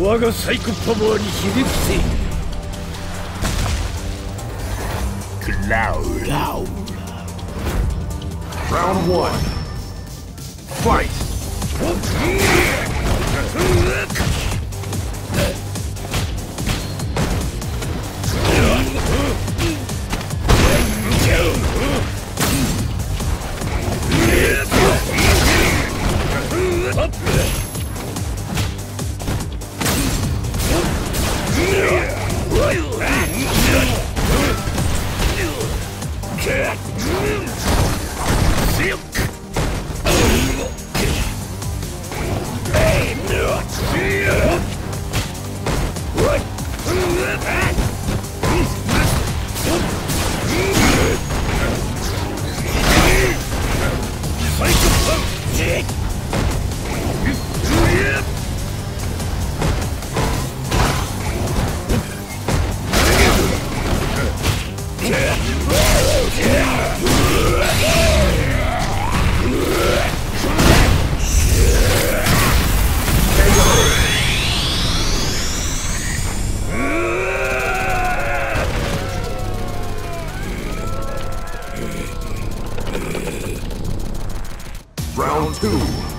我がサイコパワーにひれ伏せ Cloud. Round one. Fight. Round two.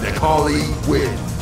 Necalli wins.